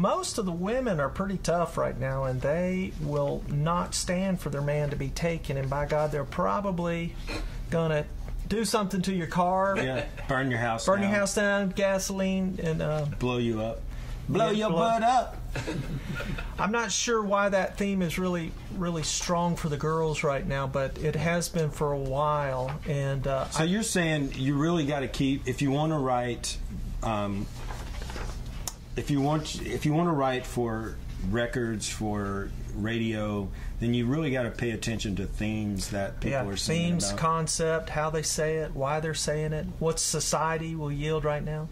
most of the women are pretty tough right now, and they will not stand for their man to be taken. And by God, they're probably gonna do something to your car, Yeah, burn your house. burn down, your house down, gasoline, and uh, Blow you up. Blow Yeah, your blow- butt up. I'm not sure why that theme is really, really strong for the girls right now, but it has been for a while. And uh, So you're saying you really got to keep if you want to write, um, if you want if you want to write for records for radio, then you really got to pay attention to themes that people yeah, are saying themes, about. concept, how they say it, why they're saying it, what society will yield right now.